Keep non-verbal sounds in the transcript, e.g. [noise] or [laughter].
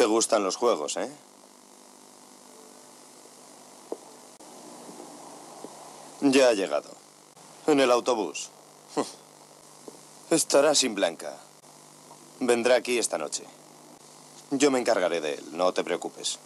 Te gustan los juegos, ¿eh? Ya ha llegado. En el autobús. [laughs] Estará sin Blanca. Vendrá aquí esta noche. Yo me encargaré de él, no te preocupes.